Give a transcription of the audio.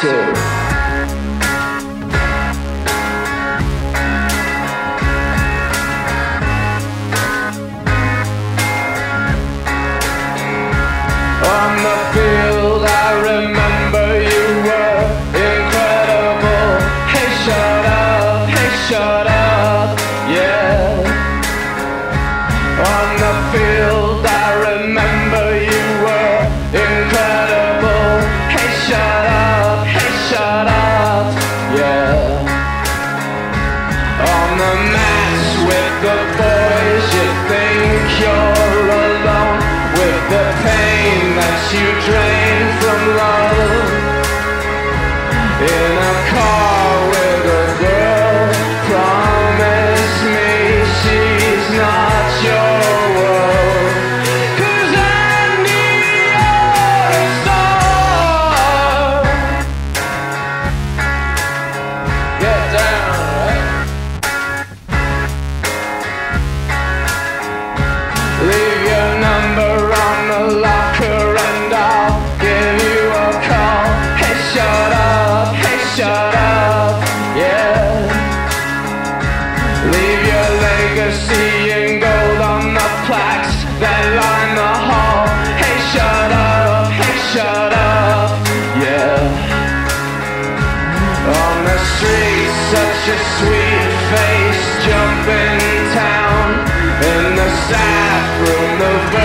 too. I'm the fear. The boys, you think you're alone with the pain that you drain from love. In a car with a girl, promise me she's not your world. I need your star. Get down, such a sweet face, jumping town. In the staff the